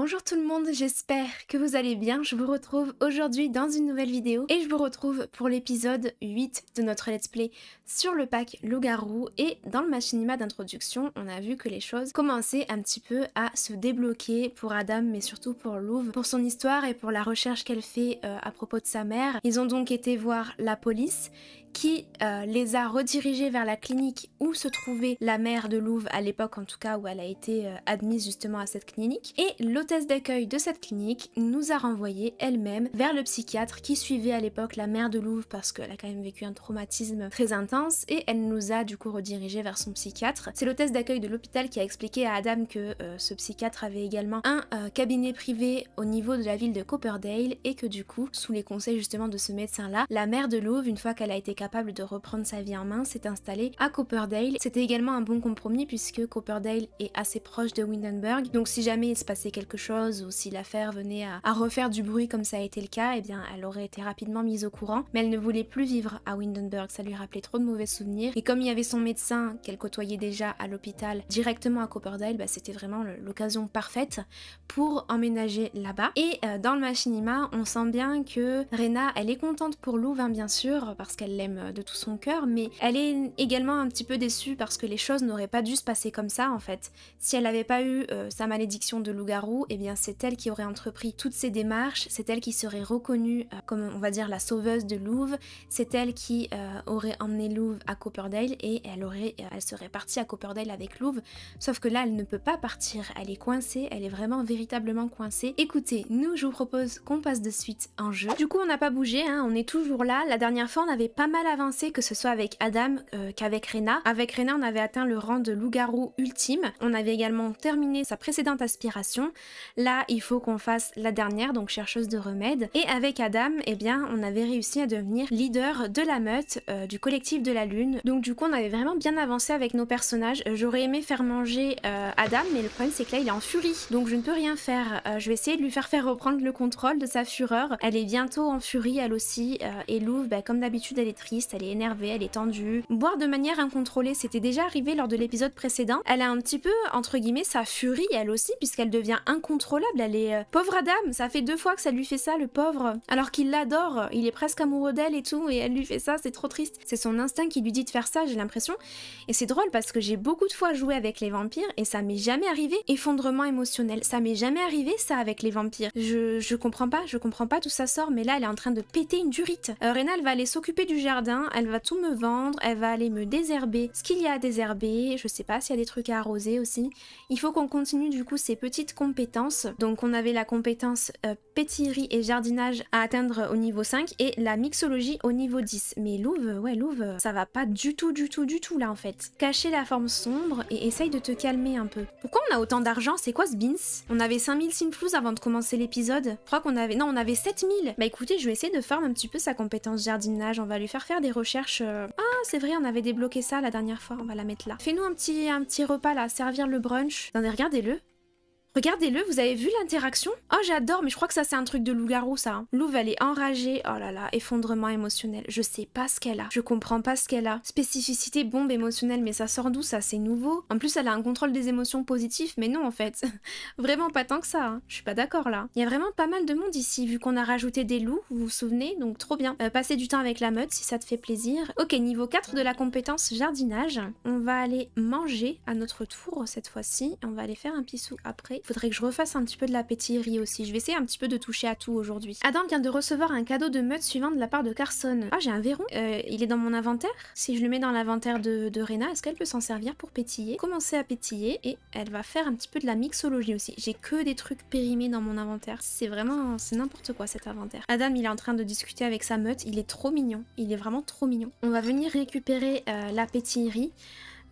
Bonjour tout le monde, j'espère que vous allez bien. Je vous retrouve aujourd'hui dans une nouvelle vidéo et je vous retrouve pour l'épisode 8 de notre let's play sur le pack Loup-Garou. Et dans le machinima d'introduction, on a vu que les choses commençaient un petit peu à se débloquer pour Adam mais surtout pour Louve, pour son histoire et pour la recherche qu'elle fait euh, à propos de sa mère. Ils ont donc été voir la police qui euh, les a redirigés vers la clinique où se trouvait la mère de Louve à l'époque en tout cas où elle a été euh, admise justement à cette clinique et l'hôtesse d'accueil de cette clinique nous a renvoyé elle-même vers le psychiatre qui suivait à l'époque la mère de Louvre parce qu'elle a quand même vécu un traumatisme très intense et elle nous a du coup redirigé vers son psychiatre. C'est l'hôtesse d'accueil de l'hôpital qui a expliqué à Adam que euh, ce psychiatre avait également un euh, cabinet privé au niveau de la ville de Copperdale et que du coup, sous les conseils justement de ce médecin-là, la mère de Louvre, une fois qu'elle a été capable de reprendre sa vie en main, s'est installée à Copperdale. C'était également un bon compromis puisque Copperdale est assez proche de Windenburg. Donc si jamais il se passait quelque chose ou si l'affaire venait à, refaire du bruit comme ça a été le cas, eh bien elle aurait été rapidement mise au courant. Mais elle ne voulait plus vivre à Windenburg, ça lui rappelait trop de mauvais souvenirs. Et comme il y avait son médecin qu'elle côtoyait déjà à l'hôpital directement à Copperdale, bah, c'était vraiment l'occasion parfaite pour emménager là-bas. Et euh, dans le machinima, on sent bien que Rena, elle est contente pour Louvain bien sûr, parce qu'elle l'aime de tout son cœur, mais elle est également un petit peu déçue parce que les choses n'auraient pas dû se passer comme ça en fait. Si elle n'avait pas eu euh, sa malédiction de loup-garou, eh bien c'est elle qui aurait entrepris toutes ces démarches, c'est elle qui serait reconnue euh, comme on va dire la sauveuse de Louvre, c'est elle qui aurait emmené Louvre à Copperdale et elle aurait, elle serait partie à Copperdale avec Louvre, sauf que là elle ne peut pas partir, elle est coincée, elle est vraiment véritablement coincée. Écoutez, nous je vous propose qu'on passe de suite en jeu. Du coup on n'a pas bougé, hein, on est toujours là. La dernière fois on avait pas mal avancé que ce soit avec Adam euh, qu'avec Rena. Avec Rena on avait atteint le rang de loup-garou ultime. On avait également terminé sa précédente aspiration. Là il faut qu'on fasse la dernière, donc chercheuse de remèdes. Et avec Adam, eh bien on avait réussi à devenir leader de la meute euh, du collectif de la lune. Donc du coup on avait vraiment bien avancé avec nos personnages. J'aurais aimé faire manger euh, Adam, mais le problème c'est que là il est en furie, donc je ne peux rien faire. Euh, je vais essayer de lui faire faire reprendre le contrôle de sa fureur. Elle est bientôt en furie elle aussi, euh, et Louvre, bah, comme d'habitude, elle est triste, elle est énervée, elle est tendue. Boire de manière incontrôlée, c'était déjà arrivé lors de l'épisode précédent. Elle a un petit peu, entre guillemets, sa furie elle aussi, puisqu'elle devient incontrôlable. Elle est... pauvre Adam, ça fait deux fois que ça lui fait ça, le pauvre. Alors qu'il l'adore, il est presque amoureux d'elle et tout, et elle lui fait ça, c'est trop triste. C'est son instinct qui lui dit de faire ça, j'ai l'impression. Et c'est drôle parce que j'ai beaucoup de fois joué avec les vampires, et ça m'est jamais arrivé. Effondrement émotionnel. Ça m'est jamais arrivé ça avec les vampires. Je, je comprends pas, je comprends pas d'où ça sort, mais là elle est en train de péter une durite. Euh, elle va aller s'occuper du jardin, elle va tout me vendre, elle va aller me désherber ce qu'il y a à désherber, je sais pas s'il y a des trucs à arroser aussi. Il faut qu'on continue du coup ces petites compétences. Donc on avait la compétence euh, pétillerie et jardinage à atteindre au niveau 5 et la mixologie au niveau 10. Mais Louve, ouais Louve, ça va pas du tout, du tout, du tout là en fait. Cacher la forme sombre et essaye de te calmer un peu. Pourquoi on a autant d'argent? C'est quoi ce beans On avait 5000 simflous avant de commencer l'épisode. Je crois qu'on avait... Non, on avait 7000 Bah écoutez, je vais essayer de farm un petit peu sa compétence jardinage. On va lui faire faire des recherches... Euh. Ah, c'est vrai, on avait débloqué ça la dernière fois. On va la mettre là. Fais-nous un petit, un petit repas là, servir le brunch. Attendez, regardez-le. Regardez-le, vous avez vu l'interaction? Oh, j'adore, mais je crois que ça, c'est un truc de loup-garou, ça. Hein. Louve, elle est enragée. Oh là là, effondrement émotionnel. Je sais pas ce qu'elle a. Je comprends pas ce qu'elle a. Spécificité bombe émotionnelle, mais ça sort d'où, ça? C'est nouveau. En plus, elle a un contrôle des émotions positifs, mais non, en fait. vraiment pas tant que ça. Hein. Je suis pas d'accord, là. Il y a vraiment pas mal de monde ici, vu qu'on a rajouté des loups, vous vous souvenez? Donc, trop bien. Euh, passer du temps avec la meute, si ça te fait plaisir. Ok, niveau 4 de la compétence jardinage. On va aller manger à notre tour, cette fois-ci. On va aller faire un pissou après faudrait que je refasse un petit peu de la pétillerie aussi. Je vais essayer un petit peu de toucher à tout aujourd'hui. Adam vient de recevoir un cadeau de meute suivant de la part de Carson. Ah, j'ai un verrou. Euh, il est dans mon inventaire. Si je le mets dans l'inventaire de, de Rena, est-ce qu'elle peut s'en servir pour pétiller? Commencer à pétiller et elle va faire un petit peu de la mixologie aussi. J'ai que des trucs périmés dans mon inventaire. C'est vraiment, c'est n'importe quoi cet inventaire. Adam, il est en train de discuter avec sa meute. Il est trop mignon. Il est vraiment trop mignon. On va venir récupérer euh, la pétillerie.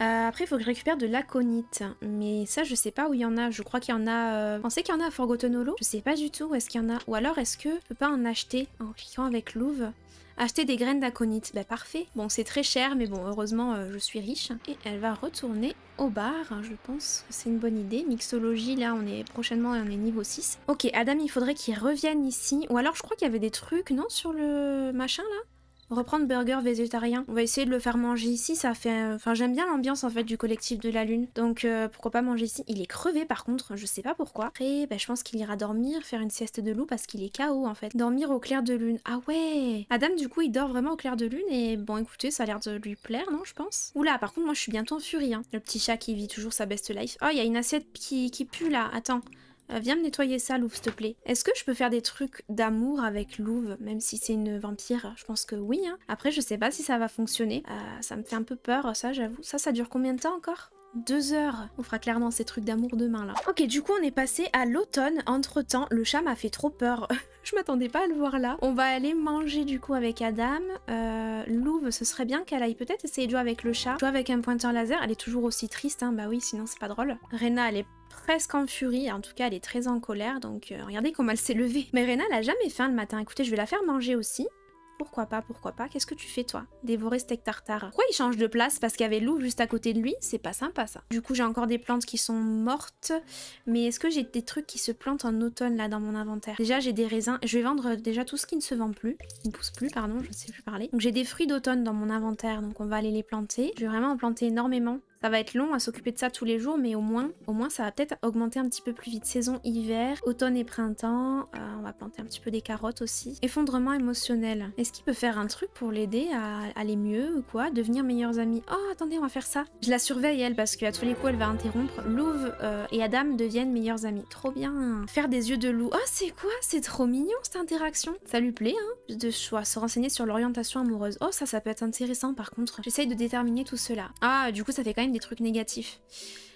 Euh, après, il faut que je récupère de l'aconite. Mais ça, je sais pas où il y en a. Je crois qu'il y en a... Euh... Pensez qu'il y en a à Forgotten Hollow Je sais pas du tout où est-ce qu'il y en a. Ou alors, est-ce que je peux pas en acheter en cliquant avec Louvre? Acheter des graines d'aconite. Bah parfait. Bon, c'est très cher, mais bon, heureusement, euh, je suis riche. Et elle va retourner au bar, je pense. C'est une bonne idée. Mixologie, là, on est prochainement, on est niveau 6. Ok, Adam, il faudrait qu'il revienne ici. Ou alors, je crois qu'il y avait des trucs, non, sur le machin, là? Reprendre burger végétarien. On va essayer de le faire manger ici. Ça fait. Enfin, j'aime bien l'ambiance en fait du collectif de la lune. Donc euh, pourquoi pas manger ici? Il est crevé par contre. Je sais pas pourquoi. Après, bah, je pense qu'il ira dormir, faire une sieste de loup parce qu'il est KO en fait. Dormir au clair de lune. Ah ouais. Adam du coup il dort vraiment au clair de lune et bon écoutez ça a l'air de lui plaire non je pense? Oula par contre moi je suis bientôt en furie. Hein. Le petit chat qui vit toujours sa best life. Oh il y a une assiette qui pue là. Attends. Euh, viens me nettoyer ça, Louve, s'il te plaît. Est-ce que je peux faire des trucs d'amour avec Louve, même si c'est une vampire? Je pense que oui. Hein. Après, je sais pas si ça va fonctionner. Euh, ça me fait un peu peur, ça, j'avoue. Ça, ça dure combien de temps encore? Deux heures. On fera clairement ces trucs d'amour demain là. Ok, du coup on est passé à l'automne. Entre temps, le chat m'a fait trop peur. Je m'attendais pas à le voir là. On va aller manger du coup avec Adam. Euh, Louve, ce serait bien qu'elle aille peut-être essayer de jouer avec le chat. Jouer avec un pointeur laser. Elle est toujours aussi triste, hein. Bah oui, sinon c'est pas drôle. Rena, elle est presque en furie, en tout cas elle est très en colère, donc euh, regardez comment elle s'est levée. Mais Rena, elle a jamais faim le matin. Écoutez, je vais la faire manger aussi. Pourquoi pas, pourquoi pas Qu'est-ce que tu fais toi? Dévorer steak tartare. Pourquoi il change de place? Parce qu'il y avait Lou juste à côté de lui? C'est pas sympa ça. Du coup j'ai encore des plantes qui sont mortes. Mais est-ce que j'ai des trucs qui se plantent en automne là dans mon inventaire? Déjà j'ai des raisins. Je vais vendre déjà tout ce qui ne se vend plus. Qui ne pousse plus, pardon, je ne sais plus parler. Donc j'ai des fruits d'automne dans mon inventaire, donc on va aller les planter. Je vais vraiment en planter énormément. Ça va être long à s'occuper de ça tous les jours, mais au moins, au moins ça va peut-être augmenter un petit peu plus vite. Saison hiver, automne et printemps. Euh, on va planter un petit peu des carottes aussi. Effondrement émotionnel. Est-ce qu'il peut faire un truc pour l'aider à aller mieux ou quoi? Devenir meilleurs amis? Oh, attendez, on va faire ça. Je la surveille elle parce qu'à tous les coups elle va interrompre. Louve euh, et Adam deviennent meilleurs amis. Trop bien. Faire des yeux de loup. Oh, c'est quoi? C'est trop mignon cette interaction. Ça lui plaît, hein De choix. Se renseigner sur l'orientation amoureuse. Oh, ça, ça peut être intéressant par contre. J'essaye de déterminer tout cela. Ah, du coup, ça fait quand même des trucs négatifs.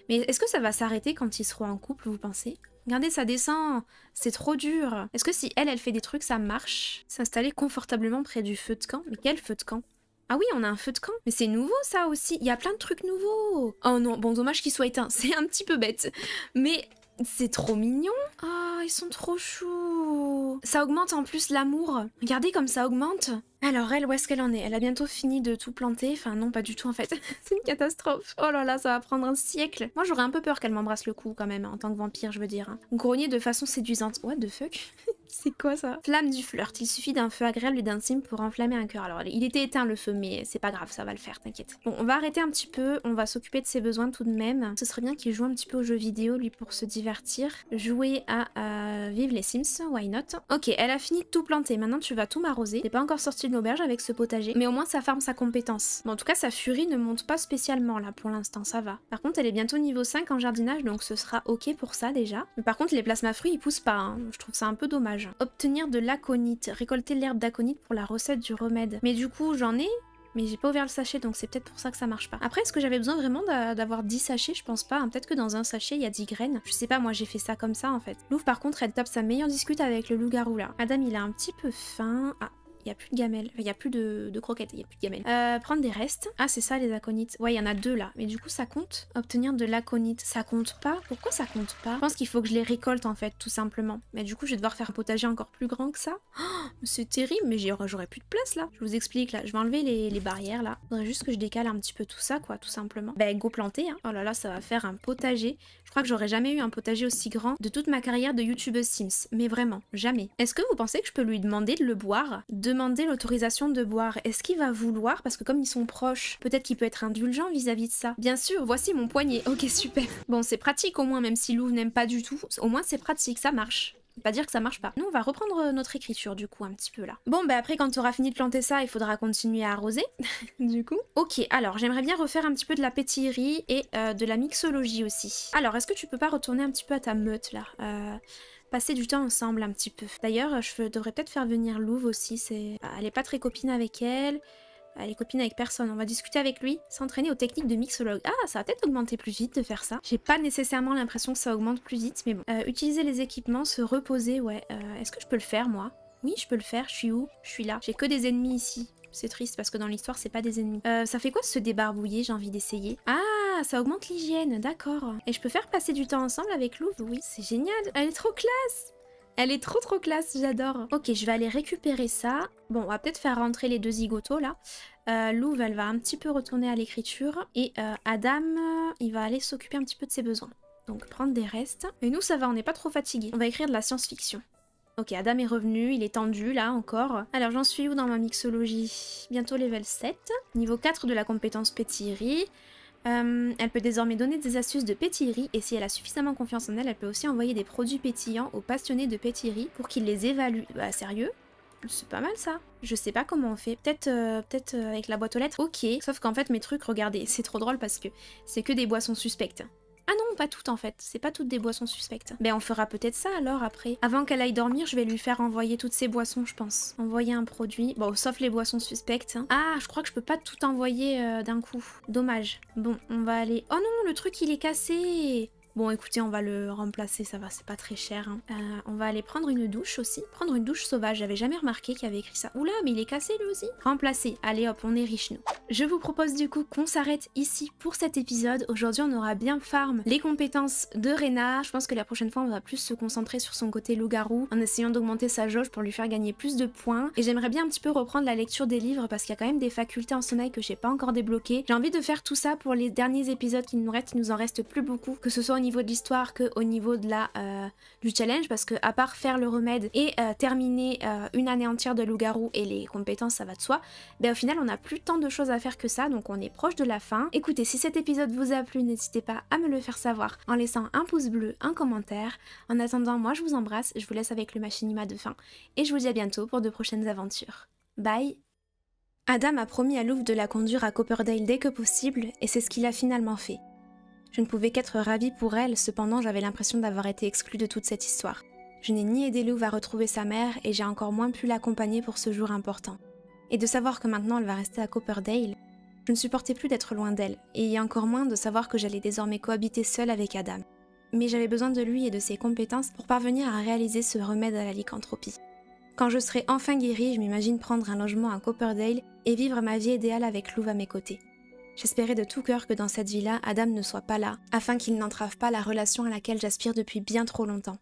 Mais est-ce que ça va s'arrêter quand ils seront en couple, vous pensez? Regardez, ça descend, c'est trop dur. Est-ce que si elle, elle fait des trucs, ça marche? S'installer confortablement près du feu de camp? Mais quel feu de camp? Ah oui, on a un feu de camp. Mais c'est nouveau ça aussi. Il y a plein de trucs nouveaux. Oh non, bon, dommage qu'il soit éteint. C'est un petit peu bête. Mais c'est trop mignon. Oh, ils sont trop choux. Ça augmente en plus l'amour. Regardez comme ça augmente. Alors elle, où est-ce qu'elle en est? Elle a bientôt fini de tout planter. Enfin non, pas du tout en fait. c'est une catastrophe. Oh là là, ça va prendre un siècle. Moi j'aurais un peu peur qu'elle m'embrasse le cou quand même, en tant que vampire, je veux dire. Hein. Grogner de façon séduisante. What the fuck? C'est quoi ça? Flamme du flirt. Il suffit d'un feu agréable et d'un cime pour enflammer un cœur. Alors il était éteint le feu, mais c'est pas grave, ça va le faire, t'inquiète. Bon, on va arrêter un petit peu. On va s'occuper de ses besoins tout de même. Ce serait bien qu'il joue un petit peu aux jeux vidéo, lui, pour se divertir. Jouer à euh, Vive les Sims, why not? Ok, elle a fini de tout planter. Maintenant tu vas tout m'arroser. T'es pas encore sorti de l'auberge avec ce potager, mais au moins ça farme sa compétence. En tout cas, sa furie ne monte pas spécialement là pour l'instant, ça va. Par contre, elle est bientôt niveau 5 en jardinage, donc ce sera ok pour ça déjà. Mais par contre, les plasma fruits, ils poussent pas. Hein. Je trouve ça un peu dommage. Obtenir de l'aconite. Récolter l'herbe d'aconite pour la recette du remède. Mais du coup, j'en ai, mais j'ai pas ouvert le sachet donc c'est peut-être pour ça que ça marche pas. Après est-ce que j'avais besoin vraiment d'avoir 10 sachets? Je pense pas. Hein. Peut-être que dans un sachet il y a 10 graines. Je sais pas, moi j'ai fait ça comme ça en fait. Louvre par contre elle tape sa meilleure discute avec le loup-garou là. Adam il a un petit peu faim. Ah, il n'y a plus de gamelles. il n'y a plus de, croquettes, il n'y a plus de gamelles. Euh, prendre des restes. Ah, c'est ça les aconites. Ouais, il y en a deux là. Mais du coup, ça compte Obtenir de l'aconite. Ça compte pas Pourquoi ça compte pas? Je pense qu'il faut que je les récolte en fait, tout simplement. Mais du coup, je vais devoir faire un potager encore plus grand que ça. Oh, c'est terrible, mais j'aurais plus de place là. Je vous explique là. Je vais enlever les, barrières là. Il faudrait juste que je décale un petit peu tout ça, quoi, tout simplement. Ben, go planter. Hein. Oh là là, ça va faire un potager. Je crois que j'aurais jamais eu un potager aussi grand de toute ma carrière de youtubeuse Sims. Mais vraiment, jamais. Est-ce que vous pensez que je peux lui demander de le boire Demander l'autorisation de boire. Est-ce qu'il va vouloir Parce que comme ils sont proches, peut-être qu'il peut être indulgent vis-à-vis de ça. Bien sûr, voici mon poignet. Ok, super. Bon, c'est pratique au moins, même si Lou n'aime pas du tout. Au moins, c'est pratique, ça marche pas dire que ça marche pas. Nous, on va reprendre euh, notre écriture du coup un petit peu là. Bon, bah après, quand tu auras fini de planter ça, il faudra continuer à arroser, du coup. Ok, alors j'aimerais bien refaire un petit peu de la pétillerie et euh, de la mixologie aussi. Alors, est-ce que tu peux pas retourner un petit peu à ta meute là? Euh, passer du temps ensemble un petit peu. D'ailleurs, je devrais peut-être faire venir Louve aussi, c'est... Elle est pas très copine avec elle, elle est copine avec personne, on va discuter avec lui, s'entraîner aux techniques de mixologue. Ah, ça va peut-être augmenter plus vite de faire ça. J'ai pas nécessairement l'impression que ça augmente plus vite, mais bon. Euh, utiliser les équipements, se reposer, ouais. Euh, est-ce que je peux le faire, moi? Oui, je peux le faire, je suis où? Je suis là. J'ai que des ennemis ici. C'est triste parce que dans l'histoire, c'est pas des ennemis. Euh, ça fait quoi se débarbouiller J'ai envie d'essayer. Ah, ça augmente l'hygiène, d'accord. Et je peux faire passer du temps ensemble avec Louve Oui, c'est génial. Elle est trop classe elle est trop trop classe, j'adore. Ok, je vais aller récupérer ça. Bon, on va peut-être faire rentrer les deux zigotos là. Euh, Louve, elle va un petit peu retourner à l'écriture. Et euh, Adam, il va aller s'occuper un petit peu de ses besoins. Donc prendre des restes. Et nous, ça va, on n'est pas trop fatigués. On va écrire de la science-fiction. Ok, Adam est revenu, il est tendu là encore. Alors j'en suis où dans ma mixologie? Bientôt level 7. Niveau 4 de la compétence pétillerie. Euh, elle peut désormais donner des astuces de pétillerie et si elle a suffisamment confiance en elle, elle peut aussi envoyer des produits pétillants aux passionnés de pétillerie pour qu'ils les évaluent. Bah sérieux? C'est pas mal ça. Je sais pas comment on fait. Peut-être euh, euh, avec la boîte aux lettres. Ok. Sauf qu'en fait mes trucs, regardez, c'est trop drôle parce que c'est que des boissons suspectes. Ah non, pas toutes en fait, c'est pas toutes des boissons suspectes. Ben on fera peut-être ça alors après. Avant qu'elle aille dormir, je vais lui faire envoyer toutes ces boissons, je pense. Envoyer un produit, bon, sauf les boissons suspectes. Hein. Ah, je crois que je peux pas tout envoyer euh, d'un coup. Dommage. Bon, on va aller... Oh non, le truc il est cassé Bon écoutez, on va le remplacer, ça va, c'est pas très cher. Hein. Euh, on va aller prendre une douche aussi. Prendre une douche sauvage, j'avais jamais remarqué qu'il avait écrit ça. Oula, mais il est cassé lui aussi. Remplacer, allez hop, on est riche nous. Je vous propose du coup qu'on s'arrête ici pour cet épisode. Aujourd'hui on aura bien farm les compétences de Rena. Je pense que la prochaine fois on va plus se concentrer sur son côté loup-garou en essayant d'augmenter sa jauge pour lui faire gagner plus de points. Et j'aimerais bien un petit peu reprendre la lecture des livres parce qu'il y a quand même des facultés en sommeil que j'ai pas encore débloquées. J'ai envie de faire tout ça pour les derniers épisodes qui nous restent, il nous en reste plus beaucoup, que ce soit au niveau de l'histoire que au niveau de la, euh, du challenge parce que à part faire le remède et euh, terminer euh, une année entière de loup-garou et les compétences ça va de soi, ben au final on a plus tant de choses à faire que ça donc on est proche de la fin. Écoutez, si cet épisode vous a plu, n'hésitez pas à me le faire savoir en laissant un pouce bleu, un commentaire. En attendant, moi je vous embrasse, je vous laisse avec le machinima de fin et je vous dis à bientôt pour de prochaines aventures. Bye Adam a promis à Louvre de la conduire à Copperdale dès que possible, et c'est ce qu'il a finalement fait. Je ne pouvais qu'être ravie pour elle, cependant j'avais l'impression d'avoir été exclue de toute cette histoire. Je n'ai ni aidé Louvre à retrouver sa mère, et j'ai encore moins pu l'accompagner pour ce jour important. Et de savoir que maintenant elle va rester à Copperdale, je ne supportais plus d'être loin d'elle, et encore moins de savoir que j'allais désormais cohabiter seule avec Adam. Mais j'avais besoin de lui et de ses compétences pour parvenir à réaliser ce remède à la lycanthropie. Quand je serai enfin guérie, je m'imagine prendre un logement à Copperdale et vivre ma vie idéale avec Lou à mes côtés. J'espérais de tout cœur que dans cette vie-là, Adam ne soit pas là, afin qu'il n'entrave pas la relation à laquelle j'aspire depuis bien trop longtemps.